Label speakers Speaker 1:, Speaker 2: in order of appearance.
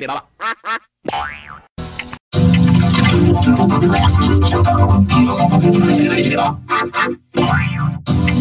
Speaker 1: 预备，爸爸。